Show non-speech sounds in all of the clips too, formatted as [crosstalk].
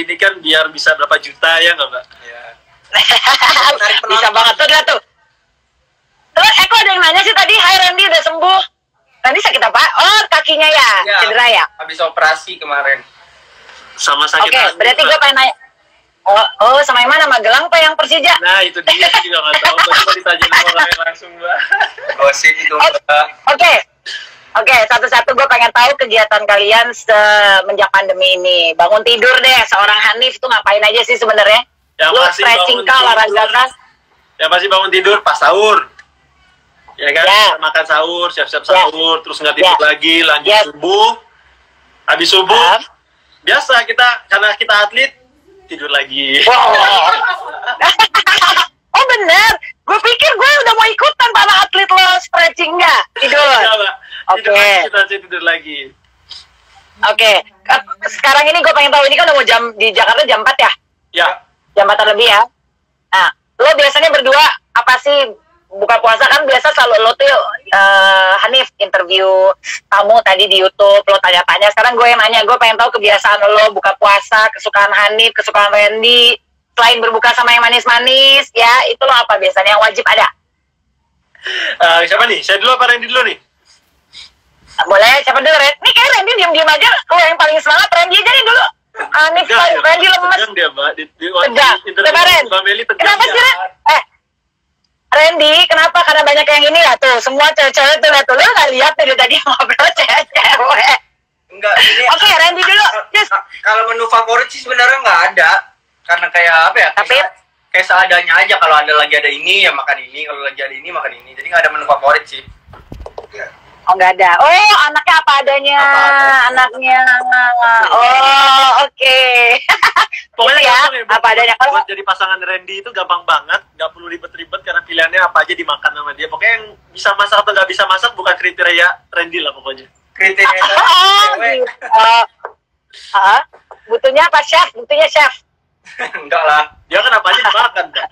ini kan biar bisa berapa juta ya nggak Mbak? Iya. [laughs] Bisa banget tuh lihat tuh. Terus Eko ada yang nanya sih tadi, Hai Randy udah sembuh. Randy sakit apa? Oh kakinya ya, Iya. cedera ya. Habis operasi kemarin. Sama Oke, sakit hati, berarti gue pengen nanya. Oh, oh, sama yang mana? Magelang apa yang Persija? Nah itu dia saya juga nggak tahu. Coba ditanyain sama orang yang langsung Mbak. Gosip itu Oh. Mbak. Oke, oke. Satu-satu gue pengen tahu kegiatan kalian semenjak pandemi ini. Bangun tidur deh. Seorang Hanif tuh ngapain aja sih sebenarnya? Yang Lu stretching kah, olahraga kah? Ya pasti bangun tidur pas sahur. Ya kan, Ya. makan sahur, siap-siap Ya. sahur, terus nggak tidur Ya. lagi, lanjut Ya. subuh. Habis subuh, Hah? biasa kita karena kita atlet tidur lagi. Wow. [laughs] oh bener, gue pikir gue udah mau ikutan para atlet lo stretching nggak? Ya. Tidur Oke. kita nanti tidur lagi. Oke, Ke- sekarang ini gue pengen tahu ini kan udah mau jam di Jakarta jam 4 ya? Ya, Jam 4 lebih ya? Nah, lo biasanya berdua apa sih buka puasa kan biasa selalu lo tuh eh, Hanif interview kamu tadi di YouTube lo tanya-tanya sekarang gue yang nanya gue pengen tahu kebiasaan lo buka puasa kesukaan Hanif kesukaan Randy selain berbuka sama yang manis-manis ya itu lo apa biasanya yang wajib ada Eh, siapa nih? Saya dulu apa Randy dulu nih? Boleh siapa dulu Ren? Nih kayak Randy diem-diem aja lo yang paling semangat Randy aja nih dulu Hanif Tegang, ya, Randy lemes Tegang dia, Mbak. Di, di, Tegang. Coba, Ren. Tegang Kenapa dia. sih, Ren? Eh, Randy, kenapa? Karena banyak yang ini lah tuh. Semua cewek-cewek tuh lihat tuh. Lu nggak lihat dari tadi [laughs] ngobrol cewek-cewek. Enggak, ini Oke, Randy dulu. Kalau menu favorit sih sebenarnya nggak ada. Karena kayak apa ya? Tapi- kayak, kayak seadanya aja kalau ada lagi ada ini ya makan ini, kalau lagi ada ini makan ini. Jadi nggak ada menu favorit sih. Oh, nggak ada. Oh, anaknya apa adanya. Apa adanya. Anaknya. Oh, oke. [laughs] Pokoknya Itu ya, gampang ya, buat- apa adanya. Kalau buat jadi pasangan Randy itu gampang banget, nggak perlu ribet-ribet karena pilihannya apa aja dimakan sama dia. Pokoknya yang bisa masak atau nggak bisa masak bukan kriteria Randy lah pokoknya. Kriteria [laughs] Oh, cewek gitu. Ah, butuhnya apa, chef? Butuhnya chef. [laughs] enggak lah. Dia kan apa aja dimakan kan.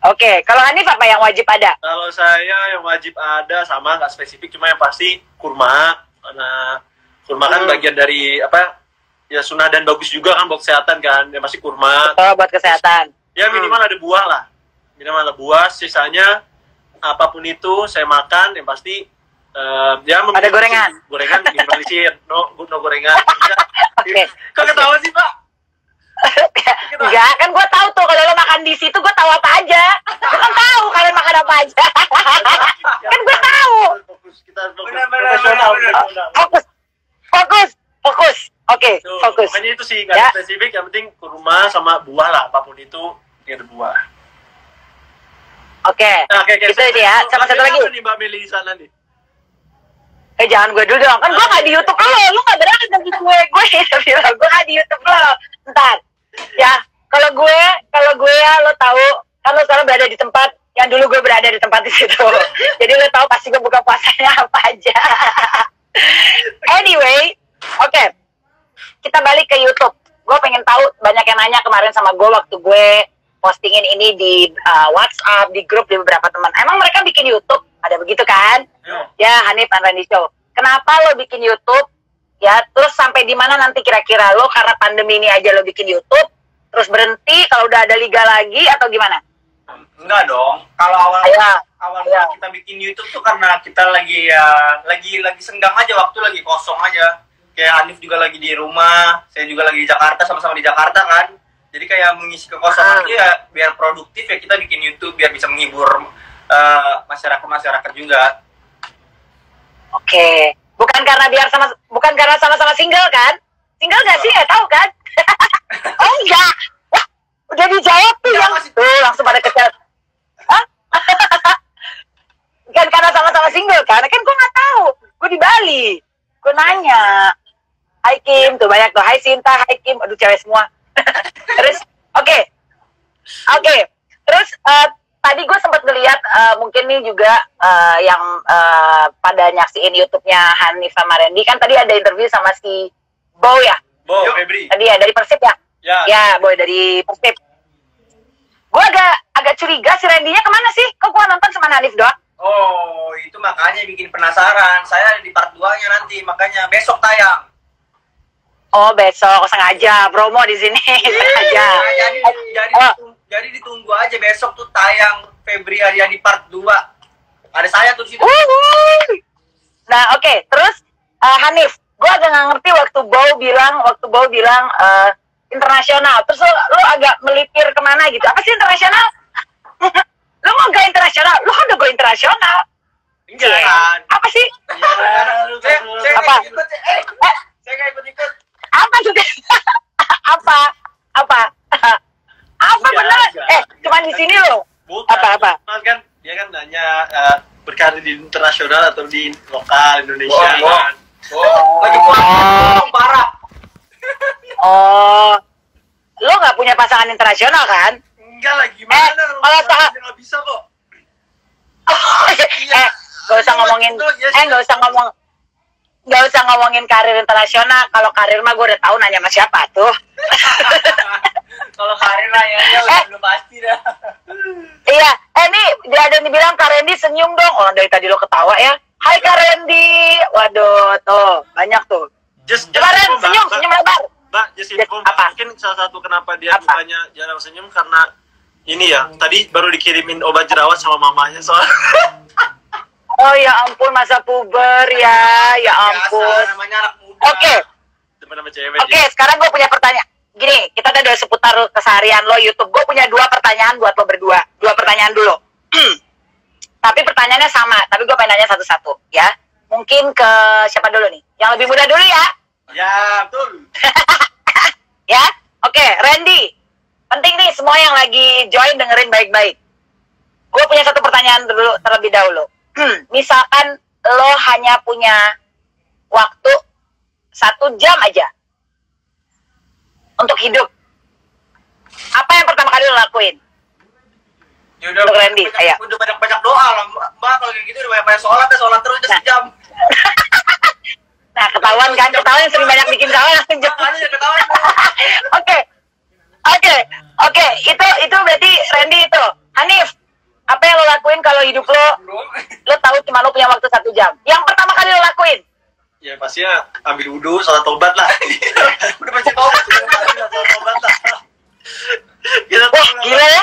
Oke, kalau Hanif apa yang wajib ada? Kalau saya yang wajib ada sama nggak spesifik, cuma yang pasti kurma. Karena kurma kan Hmm. bagian dari apa? Ya sunnah dan bagus juga kan buat kesehatan kan. Ya pasti kurma. Betul, buat kesehatan. Ya minimal ada buah lah. Minimal ada buah. Sisanya apa pun itu saya makan yang pasti eh, ya Ada gorengan. Gorengan minimalisir. No, no gorengan. [laughs] Oke. Kok ketawa sih pak? Enggak, kan gue tahu tuh kalau lo makan di situ gue tahu apa aja. Gue kan tahu kalian makan apa aja. kan gue tahu. Fokus kita fokus. Fokus, fokus, fokus. Oke, fokus. Pokoknya itu sih nggak Ya. spesifik. Yang penting kurma sama buah lah. Apa pun itu ya ada buah. Oke. Nah, oke, oke. Itu aja ya. Sama satu lagi. Apa nih Mbak Meli di sana nih? Eh jangan gue dulu dong. Kan gue nggak di YouTube lo. Lo nggak berani dari gue. Gue interview lo. Gue nggak di YouTube lo. Ntar. Ya. Kalau gue, kalau gue ya lo tahu. Kan lo sekarang berada di tempat yang dulu gue berada di tempat di situ. [laughs] Jadi lo tahu pasti gue buka puasanya [laughs] apa aja. anyway, oke. Kita balik ke YouTube. Gue pengen tahu banyak yang nanya kemarin sama gue waktu gue postingin ini di uh, WhatsApp, di grup, di beberapa teman. Emang mereka bikin YouTube? Ada begitu kan? Yo. Ya, Hanif and Randy Show. Kenapa lo bikin YouTube? Ya, terus sampai di mana nanti kira-kira lo karena pandemi ini aja lo bikin YouTube? Terus berhenti kalau udah ada liga lagi atau gimana? Enggak dong. Kalau awal Ayo. awal Iya. kita bikin YouTube tuh karena kita lagi ya lagi lagi senggang aja waktu lagi kosong aja. Kayak Hanif juga lagi di rumah, saya juga lagi di Jakarta sama-sama di Jakarta kan. Jadi kayak mengisi kekosongan Ah. ya biar produktif ya kita bikin YouTube biar bisa menghibur eh, masyarakat-masyarakat juga. Oke. Bukan karena biar sama bukan karena sama-sama single kan? Single gak sih? Nggak tahu kan? [laughs] oh enggak. Wah, udah dijawab tuh yang masih- tuh langsung pada kecil. Hah? [laughs] Bukan karena sama-sama single kan? Kan gue nggak tahu. Gue di Bali. Gue nanya. Hai Kim, tuh banyak tuh. Hai Sinta, hai Kim. Aduh cewek semua. [laughs] Terus, oke. Oke. Terus eh, tadi gue sempat ngeliat eh, mungkin nih juga eh, yang eh, pada nyaksiin YouTube-nya Hanif sama Randy kan tadi ada interview sama si Bow ya. Bo. Febri. Tadi ya dari Persib ya. Ya. Ya, Boy dari Persib. Gue agak agak curiga si Randy-nya ke mana sih? Kok gue nonton sama Hanif doang? Oh, itu makanya bikin penasaran. Saya ada di part 2-nya nanti, makanya besok tayang. Oh besok sengaja promo di sini sengaja. Nah, jadi jadi Oh. Jadi ditunggu aja besok tuh tayang Febri Haryadi part 2. Ada saya tuh di situ. Nah oke terus eh, Hanif, gue agak nggak ngerti waktu Bow bilang waktu Bow bilang eh, internasional. Terus lo, lo agak melipir ke mana gitu? Apa sih internasional? [laughs] lo mau gak internasional? Lo kan udah go internasional. Enggak Cie. kan? Apa sih? Ya, lu Saya kan saya Apa? ikut. Eh, Eh, saya nggak ikut-ikut. apa sih? [laughs] apa? Apa? [laughs] Cuman di sini lo. Bukan. Apa, apa? Mas kan dia kan nanya eh, berkarir di internasional atau di lokal Indonesia bohong. kan. Oh, lagi pulang parah. Oh, lo nggak punya pasangan internasional kan? Enggak lah gimana? Eh, kalau sa- nggak bisa kok. [laughs] eh, gak usah ngomongin, eh gak usah ngomong, gak usah ngomongin karir internasional. Kalau karir mah gue udah tahu nanya sama siapa tuh. [laughs] Kalau karir lah ya, ya udah, Eh. udah pasti dah. Iya, eh nih dia ada yang dibilang Kak Randy senyum dong. Orang dari tadi lo ketawa ya. Hai Kak Randy. Waduh, tuh banyak tuh. Just, just Coba Ren, info, Mbak. senyum, Mbak. senyum lebar. Mbak, just Just info, Mbak. apa? Mungkin salah satu kenapa dia Apa? mukanya jarang senyum karena ini ya, tadi baru dikirimin obat jerawat sama mamanya soal [laughs] Oh ya ampun masa puber ya, ya ampun. namanya anak muda. Oke, cewek. Oke, sekarang gue punya pertanyaan. Gini, kita tadi udah seputar keseharian lo YouTube. Gue punya dua pertanyaan buat lo berdua. Dua pertanyaan dulu. [clears throat] tapi pertanyaannya sama, tapi gue pengen nanya satu-satu, ya. Mungkin ke siapa dulu nih? Yang lebih muda dulu ya, Ya, betul. [laughs] ya. Oke, Randy. Penting nih semua yang lagi join dengerin baik-baik. Gue punya satu pertanyaan dulu terlebih dahulu. [clears throat] Misalkan lo hanya punya waktu satu jam aja untuk hidup. Apa yang pertama kali lo lakuin? Ya udah, Untuk Randy, banyak, ayo. udah banyak banyak doa lah, Mbak. Kalau kayak gitu udah banyak banyak sholat, ya sholat terus udah Nah. sejam. [laughs] Nah, ketahuan kan, ketahuan yang sering banyak bikin salah. Ya ketahuan. [laughs] Oke, oke, oke. Itu itu berarti Randy itu. Hanif, apa yang lo lakuin kalau hidup lo lo tahu cuma lo punya waktu satu jam? Yang pertama kali lo lakuin? Ya pastinya ambil wudhu, sholat tobat lah. [laughs] Udah pasti tahu. Sholat tobat lah. Kita Wah, gila ya.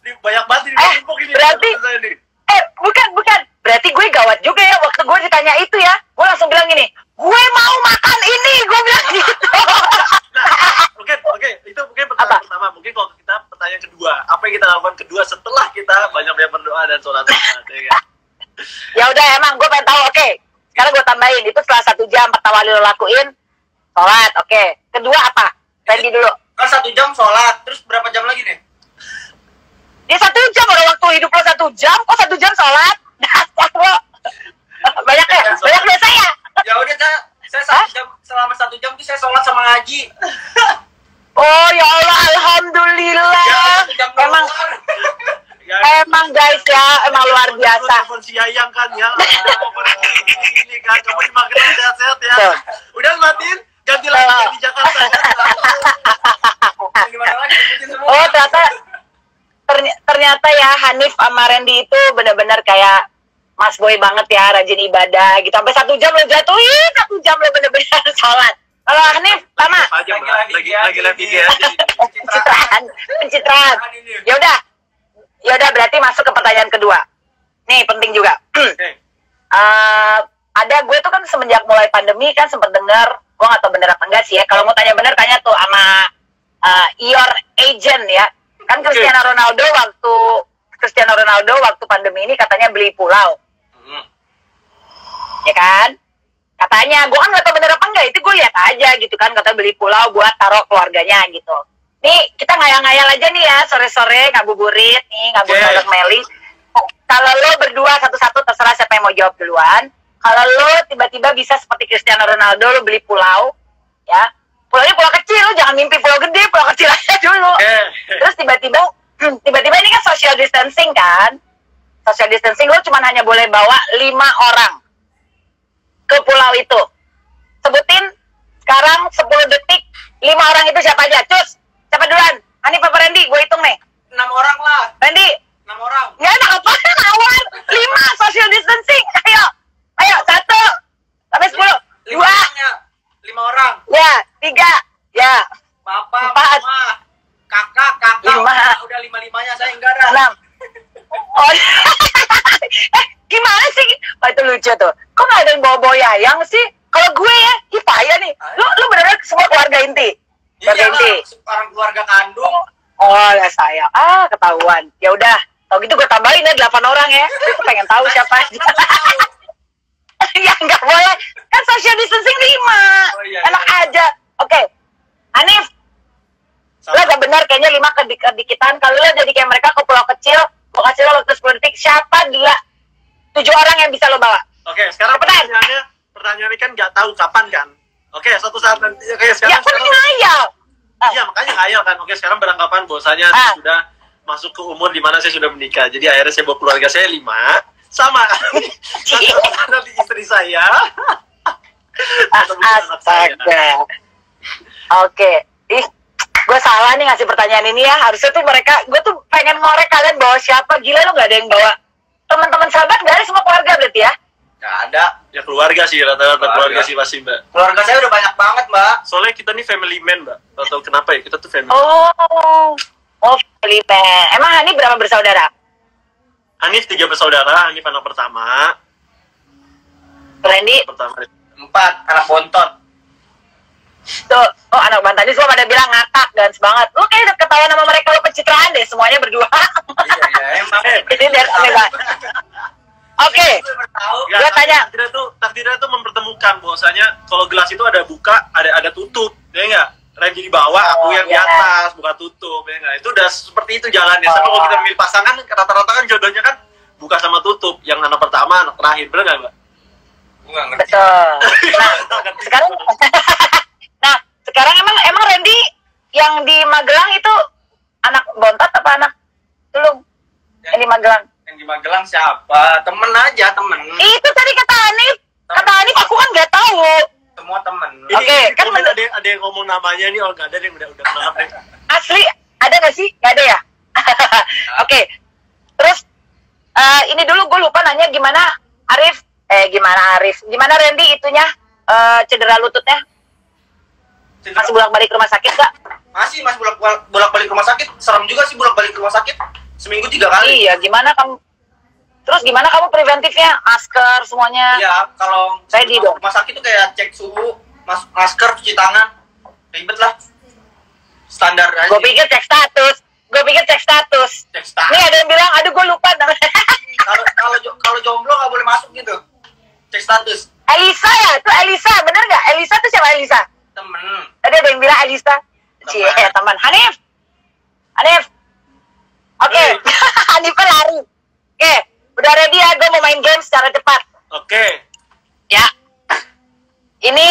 Ini banyak banget ini Eh, ini. berarti- nih. Eh, bukan, bukan. Berarti gue gawat juga ya waktu gue ditanya itu ya. Gue langsung bilang gini, gue mau makan ini. Gue bilang gitu. Nah, oke, oke, itu mungkin pertanyaan Apa? pertama. Mungkin kalau kita pertanyaan kedua, apa yang kita lakukan kedua setelah kita banyak banyak berdoa dan sholat tobat, ya kan? ya udah emang gue pengen tahu. Oke, sekarang gue tambahin. Itu setelah satu jam pertama kali lo lakuin, sholat. Oke. Kedua apa? Randy dulu. Kan satu jam sholat, terus berapa jam lagi nih? Dia satu jam orang waktu hidup lo satu jam, kok satu jam sholat? [laughs] Dasar lo. [laughs] Banyak ya? Banyak dosa ya? Ya udah, saya, saya satu jam, selama satu jam tuh saya sholat sama ngaji. [laughs] Oh ya Allah, Alhamdulillah. Ya, Emang emang guys ya, emang luar biasa. Telepon si Yayang kan ya. Ini kan kamu dimakan sehat-sehat ya. Udah matiin ganti lagi di Jakarta kan. Lagi. Oh ternyata terny- ternyata ya Hanif sama Randy itu benar-benar kayak Mas Boy banget ya, rajin ibadah gitu. Sampai satu jam lo jatuhin, satu jam lo bener-bener sholat. Kalau Hanif, lama. Lagi lagi di- lagi di- ya. Pencitraan, pencitraan. Ya udah, ya udah berarti masuk ke pertanyaan kedua. Nih penting juga. [clears throat] Oke. Eh, ada gue tuh kan semenjak mulai pandemi kan sempat dengar, gue gak tau bener apa enggak sih ya. Kalau mau tanya bener tanya tuh sama eh, your agent ya. Kan Cristiano Ronaldo waktu Cristiano Ronaldo waktu pandemi ini katanya beli pulau, Hmm. ya kan? Katanya, gue kan gak tau bener apa enggak, itu gue lihat aja gitu kan, kata beli pulau buat taruh keluarganya gitu. Nih, kita ngayal-ngayal aja nih ya, sore-sore ngabuburit nih, ngabuburit Oke. Meli. Kalau lo berdua satu-satu terserah siapa yang mau jawab duluan. Kalau lo tiba-tiba bisa seperti Cristiano Ronaldo, lo beli pulau, ya. Pulaunya pulau kecil, lo jangan mimpi pulau gede, pulau kecil [laughs] aja dulu. Oke. Terus tiba-tiba, tiba-tiba ini kan social distancing kan? Social distancing lo cuma hanya boleh bawa lima orang ke pulau itu. Sebutin sekarang 10 detik, lima orang itu siapa aja? Cus, siapa duluan? Hanif apa Randy? Gue hitung nih. Enam orang lah, Randy, enam orang. nggak ada apa awal. Lima social distancing. Ayo, ayo satu sampai sepuluh. Lima Dua, orangnya, lima orang. ya tiga, lucu tuh. Kok nggak ada yang bawa-bawa yayang sih? Kalau gue ya, ih payah nih. Lu lu benar-benar semua keluarga inti. Keluarga Iya inti. lah, orang keluarga kandung. Oh, ya saya. Ah, ketahuan. Ya udah. Tau gitu gue tambahin ya 8 orang ya. Gue pengen tahu siapa aja. [laughs] ya nggak boleh. Kan social distancing 5. Oh, iya, Enak iya. aja. Oke. Hanif, lo Sama. agak benar kayaknya 5 kedik kedikitan. Kalau lo jadi kayak mereka ke pulau kecil, gue kasih lo waktu 10 detik. Siapa gila? Tujuh orang yang bisa lo bawa. Oke, sekarang Cepetan. pertanyaannya, pertanyaannya kan nggak tahu kapan kan? Oke, suatu saat nanti. Oke, Ya, sekarang, kan sekarang ngayal. Iya makanya ngayal kan. Oke, sekarang beranggapan bahwasanya Ah. sudah masuk ke umur di mana saya sudah menikah. Jadi akhirnya saya bawa keluarga saya lima, sama [laughs] nanti istri saya. [laughs] Anak. Astaga. Oke. Ih, gue salah nih ngasih pertanyaan ini ya. Harusnya tuh mereka, gue tuh pengen ngorek kalian bawa siapa. Gila lu gak ada yang bawa. Teman-teman sahabat gak ada semua keluarga berarti ya? Nggak ada. Ya keluarga sih rata-rata Keluarga. keluarga sih pasti mbak. Keluarga saya udah banyak banget, Mbak. Soalnya kita nih family man mbak. Tahu tahu kenapa ya? Kita tuh family. Oh. Oh, Felipe. Emang Hani berapa bersaudara? Hanif tiga bersaudara, Hanif anak pertama. Randy, Pertama. Empat, anak bontot. tuh. Oh, anak Bantani semua pada bilang ngakak dan banget. Lu kayak udah ketahuan sama mereka lu pencitraan deh semuanya berdua. iya, iya, emang. [laughs] Ini dari aneh banget. Oke. Gue baru tahu. Ya, Gua tanya. Takdirnya tuh, takdirnya tuh mempertemukan bahwasanya kalau gelas itu ada buka, ada ada tutup, ya enggak? Randy di bawah, aku Oh, yang di ya. atas, buka tutup, ya enggak? Itu udah seperti itu jalannya. Sama Oh. kalau kita memilih pasangan, rata-rata kan jodohnya kan buka sama tutup. Yang anak pertama, anak terakhir, bener nggak, Mbak? Gue nggak ngerti. Betul. [laughs] Nah, sekarang [laughs] nah sekarang emang emang Randy yang di Magelang itu anak bontot apa anak tulung yang di Magelang Yang di Magelang siapa? Temen aja, temen. itu tadi kata Hanif kata Hanif aku kan nggak tahu Semua temen. Oke, ini kan ada, yang- ada yang ngomong namanya nih, oh nggak ada yang udah udah kenal deh. [laughs] asli ada nggak sih nggak ada ya [laughs] oke terus eh, ini dulu gue lupa nanya gimana Arif eh gimana Arif gimana Randy itunya eh, cedera lututnya masih bolak balik rumah sakit gak Masih, masih bolak bolak balik rumah sakit. Serem juga sih bolak balik rumah sakit. Seminggu tiga kali. Iya, gimana kamu? Terus gimana kamu preventifnya? Masker semuanya? Iya, kalau Ready dong. rumah sakit tuh kayak cek suhu, mas masker, cuci tangan, ribet lah. Standar aja. Gue pikir cek status. Gue pikir cek status. cek status. Nih ada yang bilang, aduh gue lupa. [laughs] Kalau kalau kalau jomblo nggak boleh masuk gitu. Cek status. Elisa ya? Tuh Elisa, bener nggak? Elisa tuh siapa Elisa? Temen. Tadi ada yang bilang Elisa. Cie, Teman. eh, teman. Hanif. Hanif. Oke, [laughs] Hanif lari. Oke, udah ready ya? Gue mau main game secara cepat. Oke, Ya. Ini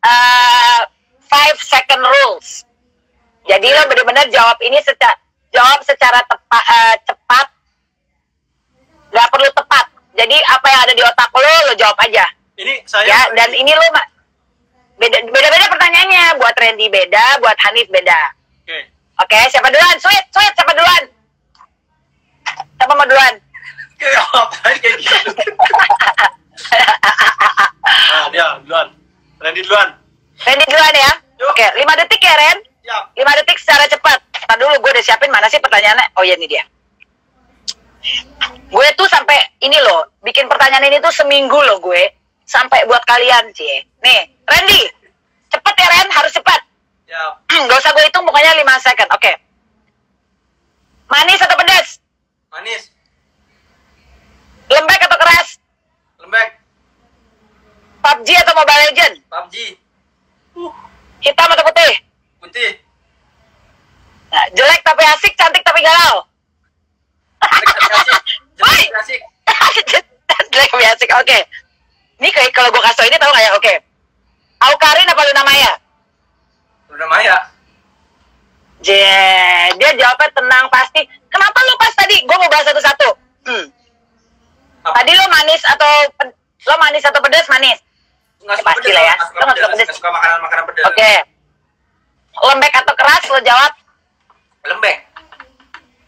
eh five second rules. Jadi lo benar-benar jawab ini secara jawab secara tepat cepat. Gak perlu tepat. Jadi apa yang ada di otak lo lo jawab aja. ini saya Ya, dan ini lo ma- beda beda-beda pertanyaannya. Buat Randy beda, buat Hanif beda. Oke, Oke, siapa duluan? Sweet, sweet, siapa duluan? Siapa mau duluan? Kayak apa kayak gitu. nah dia duluan. Randy duluan. Randy duluan ya. Yuk. Oke, lima detik ya Ren. Siap. 5 detik secara cepat. Ntar dulu gue udah siapin mana sih pertanyaannya. Oh ya ini dia. Gue tuh sampai ini loh, bikin pertanyaan ini tuh seminggu loh gue. Sampai buat kalian sih. Nih, Randy. Cepet ya Ren, harus cepat. Siap. [clears throat] Gak usah gue hitung, pokoknya 5 second. Oke. Manis atau pedas? Manis. Lembek atau keras? Lembek. PUBG atau Mobile Legend? PUBG. Hitam atau putih? Putih. Nah, jelek tapi asik, cantik tapi galau. Jelek tapi asik. [laughs] Jelek tapi asik. [laughs] jelek tapi asik, oke. Ini kayak kalau gue kasih ini tau gak ya? Oke. Aukarin apa Luna Maya? Udah Maya. Je, dia jawabnya tenang pasti. Kenapa lu pas tadi? Gue mau bahas satu-satu. Hmm. Apa? Tadi lo manis atau lo manis atau pedas? Manis. Nggak Ya, suka pasti pedes, lah ya. nggak suka Lo nggak suka pedes, nggak suka makanan makanan pedes. Oke. Lembek atau keras? Lo jawab. Lembek.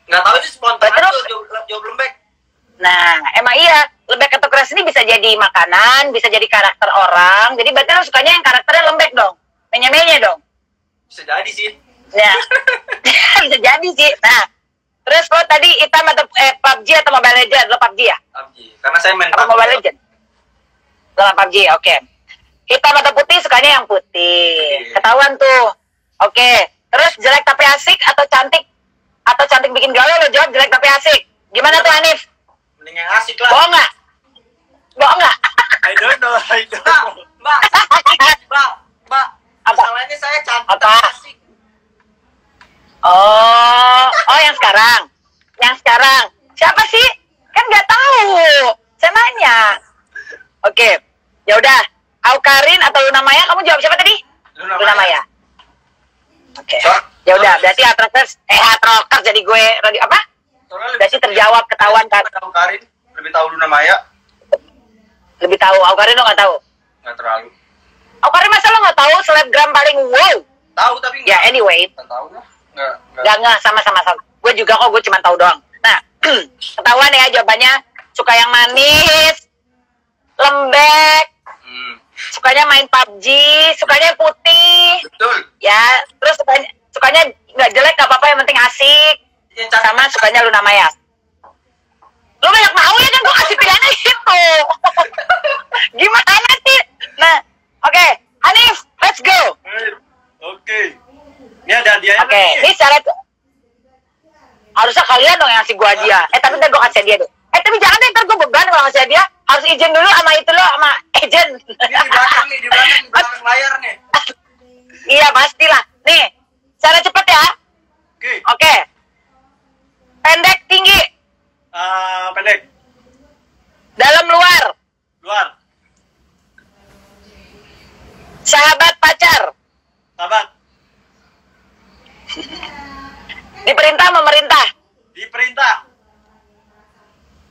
Nggak tahu itu spontan Berarti lo- jawab, jawab lembek. Nah, emang iya. Lembek atau keras ini bisa jadi makanan, bisa jadi karakter orang. Jadi berarti lo sukanya yang karakternya lembek dong. Menye-menye dong. Bisa jadi sih. Ya. [laughs] [laughs] bisa jadi sih. Nah, terus lo tadi hitam atau eh, PUBG atau Mobile Legend? Lo PUBG ya? PUBG. Karena saya main Apa Mobile Legend? Sama PUBG, oke. Hitam atau putih, sukanya yang putih. Putih. Ketahuan tuh. Oke. Terus jelek tapi asik atau cantik? Atau cantik bikin galau lo jawab jelek tapi asik. Gimana tuh Hanif? Mending yang asik lah. Bohong nggak? Bohong nggak? [laughs] I don't know, I don't Mbak, know. mbak, [laughs] mbak, mbak. Apa? Masalahnya saya cantik Apa? tapi asik. Oh, oh yang sekarang. Yang sekarang. Siapa sih? Kan nggak tahu. Saya nanya. Oke. Ya udah. Aukarin atau Luna Maya? Kamu jawab siapa tadi? Luna Luna Maya. Maya. Oke. So- Ya udah, berarti hard rockers, eh hard rockers jadi gue radio apa? Berarti terjawab ketahuan kan? Lebih tahu Karin, lebih tahu Luna Maya. Lebih tahu. Aukarin lo nggak tahu. Nggak terlalu. Aukarin masa lo nggak tahu selebgram paling wow? Tahu tapi Ya nggak. anyway, Nggak tahu lah. Nggak. nggak. Gak nggak sama-sama sama. Gue juga kok gue cuma tahu doang. Nah, [clears throat] ketahuan ya jawabannya suka yang manis, lembek, sukanya main PUBG, sukanya putih, betul. ya. Terus sukanya sukanya nggak jelek nggak apa-apa yang penting asik. Yang Sama sukanya Luna Maya. Lu banyak mau ya kan gue kasih pilihannya itu. [laughs] Gimana sih? Nah, oke, Hanif, let's go. Oke. Ini ada hadiahnya. Oke, nih. ini syarat harusnya kalian dong yang ngasih gua hadiah. Eh tapi ntar gua kasih dia deh. Eh tapi jangan deh ntar gua beban kalau ngasih hadiah. Harus izin dulu sama itu lo sama agent. Ini di belakang nih, di belakang, di belakang layar nih. iya pastilah. Nih, cara cepet ya. Oke. Oke. Pendek tinggi, Ah, pendek. dalam luar, Luar. sahabat pacar, Sahabat. diperintah memerintah. Diperintah.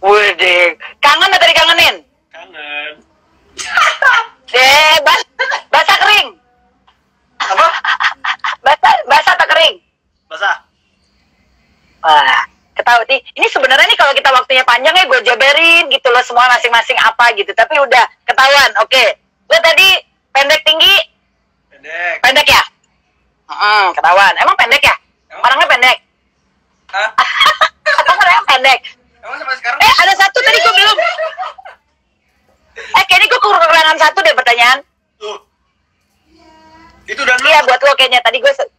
Wih, kangen atau dikangenin? Kangen. Deh, [laughs] bas basah kering. Apa? Basah, basah atau kering? Basah. Wah, ketahui nih. Ini sebenarnya nih kalau kita waktunya panjang ya gue jabarin gitu loh semua masing-masing apa gitu. Tapi udah ketahuan. Oke. Lo tadi pendek tinggi, Pendek. pendek ya? Hmm, ketahuan. Emang pendek ya? Emang? Orangnya pendek. Hah? [laughs] Atau orangnya pendek? Emang sampai sekarang? Eh, ada satu tadi gue belum. Eh, kayaknya gue kekurangan satu deh pertanyaan. Tuh. Itu dan lu. Iya, buat lo kayaknya. Tadi gue... se-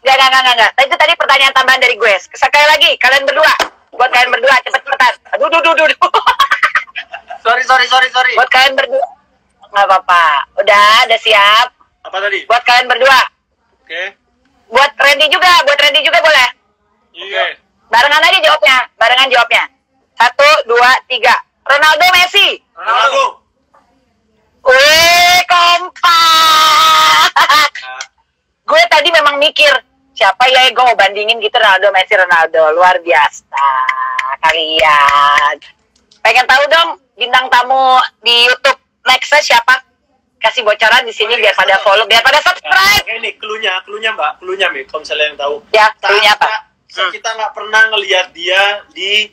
Gak, gak, gak, gak, gak. Itu tadi pertanyaan tambahan dari gue. Sekali lagi, kalian berdua. Buat kalian berdua, cepet-cepetan. Aduh, duh, duh, duh, duh. [laughs] Sorry, sorry, sorry, sorry. buat kalian berdua nggak apa-apa udah udah siap Apa tadi? buat kalian berdua Oke. buat Randy juga buat Randy juga boleh Iya. barengan aja jawabnya barengan jawabnya satu dua tiga. Ronaldo Messi. Ronaldo. Wih kompak. Nah, gue tadi memang mikir siapa ya gue mau bandingin gitu Ronaldo Messi Ronaldo. Luar biasa kalian. Pengen tahu dong bintang tamu di YouTube nextnya siapa? Kasih bocoran di sini biar pada follow biar pada Nah, subscribe. oke nih, clue-nya, clue-nya Mbak, clue-nya Mbak, kalau misalnya yang tahu. ya dulunya apa? kita- Kita nggak pernah ngelihat dia di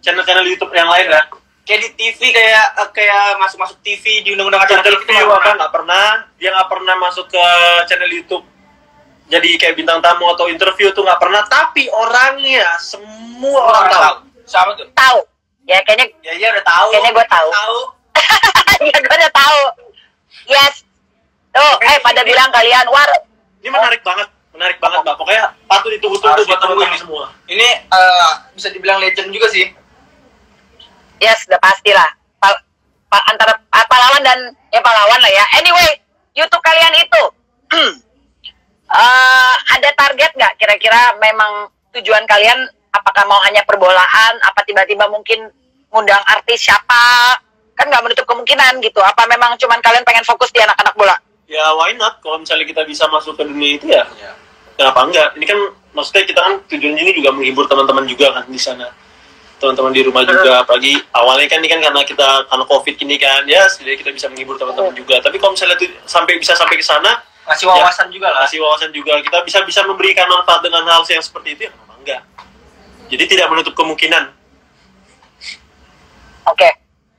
channel-channel YouTube yang lain ya. Kayak di TV kayak eh, kayak masuk-masuk TV di undang-undang acara Interview apa nggak pernah, dia nggak pernah masuk ke channel YouTube. Jadi kayak bintang tamu atau interview tuh nggak pernah, tapi orangnya semua orang tahu. Siapa tuh? tahu ya kayaknya Ya iya udah tahu. Kayaknya gua tahu. Tahu. [laughs] ya gue udah tahu yes tuh eh pada bilang kalian war Ini menarik banget, menarik banget Mbak. Pokoknya patut ditunggu-tunggu buat ini. semua. Ini eh, bisa dibilang legend juga sih. Yes udah pastilah Pal- pa- antara ah, pahlawan dan ya pahlawan lah ya anyway YouTube kalian itu [clears throat] eh, ada target nggak kira-kira memang tujuan kalian apakah mau hanya perbolaan apa tiba-tiba mungkin ngundang artis siapa kan nggak menutup kemungkinan gitu apa memang cuman kalian pengen fokus di anak-anak bola Ya why not? Kalau misalnya kita bisa masuk ke dunia itu ya, Iya. kenapa enggak? Ini kan maksudnya kita kan tujuan ini juga menghibur teman-teman juga kan di sana. Teman-teman di rumah juga, apalagi awalnya kan ini kan karena kita karena covid ini kan, ya jadi kita bisa menghibur teman-teman juga. Tapi kalau misalnya tuh sampai bisa sampai ke sana, Ngasih wawasan juga lah. kasih wawasan juga kita bisa bisa memberikan manfaat dengan hal yang seperti itu ya enggak? Jadi tidak menutup kemungkinan. Oke.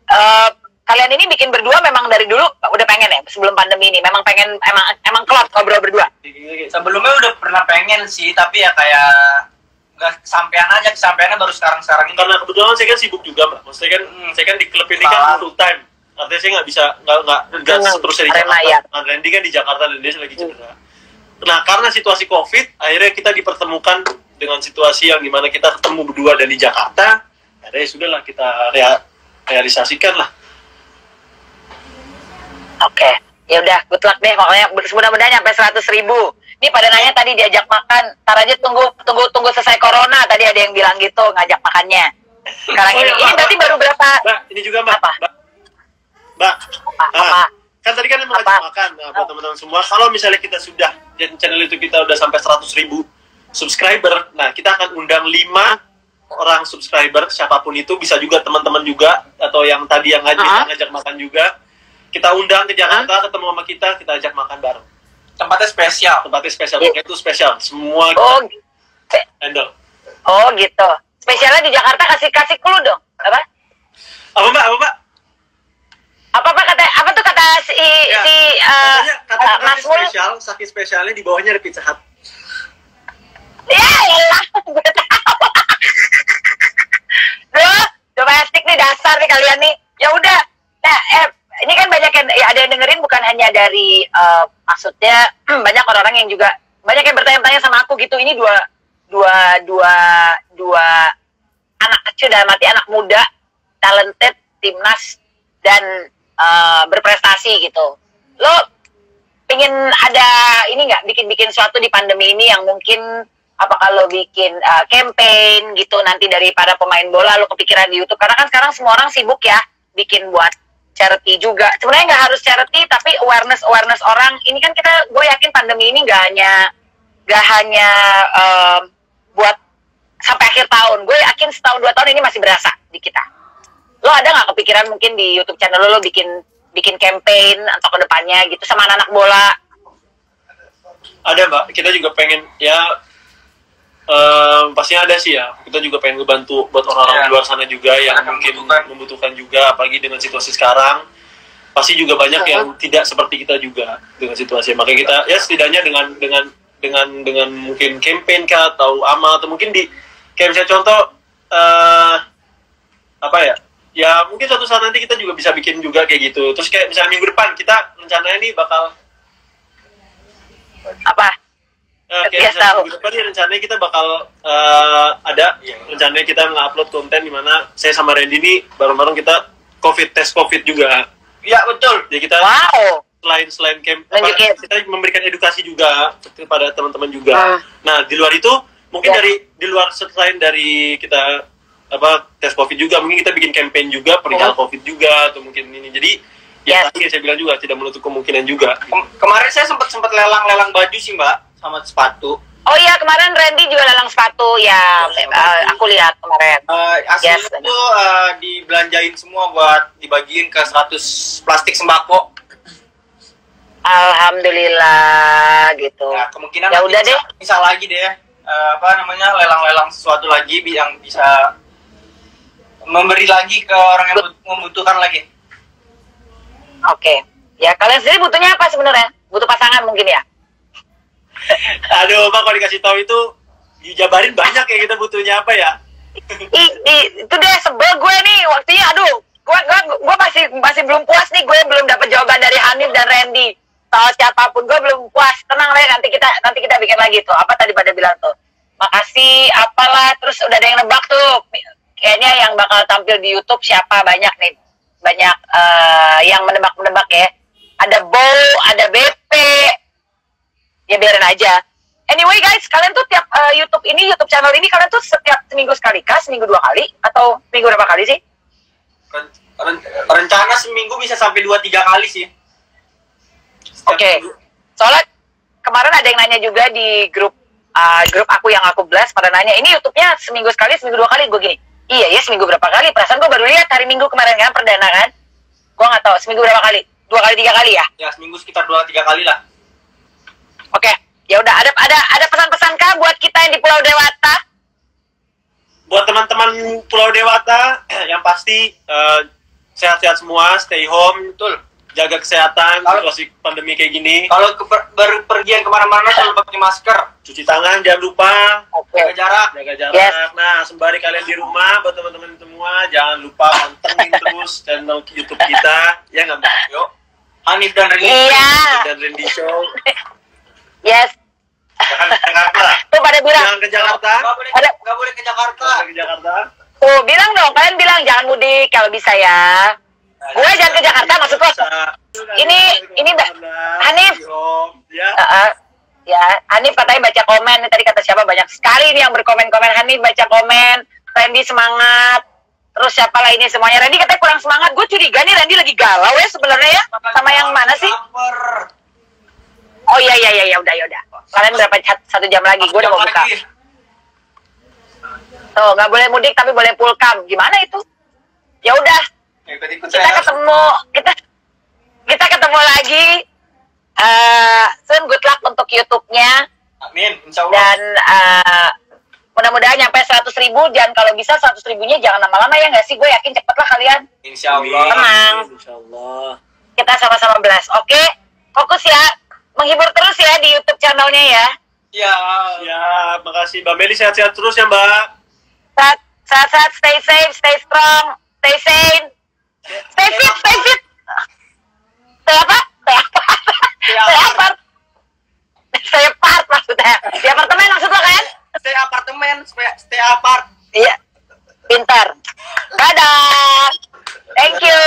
Eh, kalian ini bikin berdua memang dari dulu udah pengen ya sebelum pandemi ini memang pengen emang emang klop ngobrol berdua. Sebelumnya udah pernah pengen sih, tapi ya kayak nggak kesampean aja, kesampeannya baru sekarang-sekarang ini. Karena kebetulan saya kan sibuk juga, Mbak. Maksudnya kan Hmm. saya kan di klub ini kan full time. artinya saya nggak bisa nggak nggak nggak Hmm, seterusnya di Jakarta ya. nah, Randy kan di Jakarta dan dia lagi cedera nah karena situasi covid akhirnya kita dipertemukan dengan situasi yang di mana kita ketemu berdua dan di Jakarta akhirnya ya sudahlah kita rea- realisasikan lah Oke, ya udah, good luck deh. Pokoknya mudah-mudahan sampai seratus ribu. Ini pada nanya tadi diajak makan. Ntar aja tunggu tunggu tunggu selesai corona. Tadi ada yang bilang gitu ngajak makannya. Sekarang Oh, ini, ya, ini berarti baru berapa? mbak ini juga mbak Apa? mbak, mbak Apa? ah, apa? kan tadi kan mau Apa? ngajak makan nah, buat teman-teman semua kalau misalnya kita sudah channel itu kita udah sampai 100 ribu subscriber nah kita akan undang 5 orang subscriber siapa pun itu bisa juga teman-teman juga atau yang tadi yang ngajak Ah. ngajak makan juga kita undang ke Jakarta ketemu sama kita kita ajak makan bareng Tempatnya spesial. tempatnya spesial pokoknya itu spesial semua Oh, kita handle oh gitu. Spesialnya di Jakarta kasih kasih clue dong. Apa? apa mbak apa mbak Apa apa kata apa tuh kata si Ya, si uh, kata uh, Mas Mul? spesial saking spesialnya di bawahnya ada pizza hut Ya elah, gue tahu. Duh, domestik nih dasar nih kalian nih. Ya udah. Nah, eh, ini kan banyak yang ya, ada yang dengerin bukan hanya dari eh, maksudnya [clears throat] banyak orang-orang yang juga banyak yang bertanya-tanya sama aku gitu. Ini dua dua dua dua anak kecil dalam arti anak muda, talented, timnas dan eh, berprestasi gitu. Lo pengen ada ini nggak bikin-bikin suatu di pandemi ini yang mungkin apa kalau bikin uh, campaign gitu nanti dari para pemain bola lo kepikiran di YouTube karena kan sekarang semua orang sibuk ya bikin buat charity juga. Sebenarnya nggak harus charity tapi awareness awareness orang. Ini kan kita gue yakin pandemi ini nggak hanya nggak hanya um, buat sampai akhir tahun. Gue yakin setahun dua tahun ini masih berasa di kita. Lo ada nggak kepikiran mungkin di YouTube channel lo, lo bikin bikin campaign atau ke depannya gitu sama anak-anak bola? Ada mbak. Kita juga pengen ya em, pastinya ada sih ya kita juga pengen ngebantu buat orang-orang Ya. di luar sana juga yang Karena mungkin membutuhkan. membutuhkan. juga apalagi dengan situasi sekarang pasti juga banyak yang tidak seperti kita juga dengan situasi makanya kita ya setidaknya dengan dengan dengan dengan mungkin campaign kah atau amal atau mungkin di kayak misalnya contoh eh apa ya ya mungkin suatu saat nanti kita juga bisa bikin juga kayak gitu terus kayak misalnya minggu depan kita rencananya nih bakal apa Oke, tahu. minggu depan nih rencananya kita bakal eh, ada rencananya kita nge-upload konten di mana saya sama Randy ini bareng-bareng kita covid tes covid juga. Iya betul. Jadi kita wow selain selain camp apa, kita memberikan edukasi juga kepada teman-teman juga. Hmm. Nah, di luar itu mungkin Ya. dari di luar selain dari kita apa tes covid juga mungkin kita bikin campaign juga perihal Hmm. covid juga atau mungkin ini. Jadi ya Yes. tadi saya bilang juga tidak menutup kemungkinan juga. Kem- kemarin saya sempat sempat lelang-lelang baju sih mbak sama sepatu. oh iya kemarin Randy juga lelang sepatu ya eh, aku lihat kemarin Eh, aslinya Yes, benar. tuh eh, dibelanjain semua buat dibagiin ke 100 plastik sembako. alhamdulillah gitu Nah, kemungkinan Ya udah bisa, deh. bisa lagi deh eh, apa namanya lelang-lelang sesuatu lagi yang bisa memberi lagi ke orang yang but- membutuhkan lagi. oke ya kalian sendiri butuhnya apa sebenarnya butuh pasangan mungkin ya [laughs] Aduh, Pak kalau dikasih tahu itu dijabarin banyak ya kita butuhnya apa ya? [laughs] Ih, ih, itu deh sebel gue nih waktunya aduh gue gue gue masih masih belum puas nih gue belum dapat jawaban dari Hanif dan Randy. Soal siapa pun gue belum puas. Tenang ya, nanti kita nanti kita bikin lagi tuh. Apa tadi pada bilang tuh? Makasih apalah terus udah ada yang nebak tuh. Kayaknya yang bakal tampil di YouTube siapa? Banyak nih. Banyak eh, yang menebak-menebak ya. Ada Bo ada BP ya biarin aja Anyway guys, kalian tuh tiap eh, YouTube ini, YouTube channel ini kalian tuh setiap seminggu sekali kah? Seminggu dua kali? Atau minggu berapa kali sih? Ren- ren- rencana seminggu bisa sampai 2 3 kali sih. Oke. minggu. Soalnya kemarin ada yang nanya juga di grup eh, grup aku yang aku blast pada nanya, ini YouTube-nya seminggu sekali, seminggu dua kali? Gue gini, iya ya seminggu berapa kali? Perasaan gue baru lihat hari Minggu kemarin kan, perdana kan? Gue nggak tahu, seminggu berapa kali? Dua kali, tiga kali ya? Ya seminggu sekitar 2 3 kali lah. Oke, ya udah ada ada ada pesan-pesan kah buat kita yang di Pulau Dewata? buat teman-teman Pulau Dewata [clears throat] yang pasti eh, sehat-sehat semua, stay home, Betul. jaga kesehatan Kalau- situasi pandemi kayak gini, Kalau ke berpergian ke mana-mana selalu pakai masker, cuci tangan jangan lupa, Oke. jaga jarak. jaga jarak. Yes. Nah, sembari kalian di rumah buat teman-teman semua jangan lupa pantengin terus channel channel YouTube kita, ya nggak Mbak? Yuk. Hanif dan Reni. Iya. Dan Randy Show. [laughs] Yes. Jangan ke Jakarta. [laughs] Tuh pada bilang. Jangan ke Jakarta. Nggak boleh, Ada- nggak boleh ke Jakarta. Jangan ke Jakarta. Tuh bilang dong. Kalian bilang jangan mudik kalau bisa ya. Gue jangan ke Jakarta maksud lo. Ini- ini Mbak- Hanif. Ya. Heeh. ya, Hanif katanya baca komen. Nih, tadi kata siapa banyak sekali nih yang berkomen-komen. Hanif baca komen. Randy semangat. Terus siapa lainnya semuanya. Randy katanya kurang semangat. Gue curiga nih Randy lagi galau ya sebenarnya ya. Sama yang mana sih? Oh iya iya iya ya udah ya udah. Kalian berapa cat- satu jam lagi? Gue udah mau buka. Tuh nggak boleh mudik tapi boleh pulkam. Gimana itu? Ya udah. Kita saya. ketemu. Kita kita ketemu lagi. Eh, soon good luck untuk YouTube-nya Amin, insya Allah. dan eh, mudah-mudahan nyampe 100 ribu. Jangan kalau bisa 100 ribunya jangan lama-lama ya nggak sih? Gue yakin cepet lah kalian. Insya. Allah. Tenang. Insya Allah. Kita sama-sama belas. Oke, fokus ya menghibur terus ya di YouTube channelnya ya. Ya, ya, makasih Mbak Meli sehat-sehat terus ya Mbak. Sehat, sehat, stay safe, stay strong, stay sane, stay fit, stay fit. Stay apa? Stay apa? Stay apart. Stay apart maksudnya. Di apartemen maksud lo kan? Stay apartemen, stay apart. Iya, pintar. Dadah. Thank you.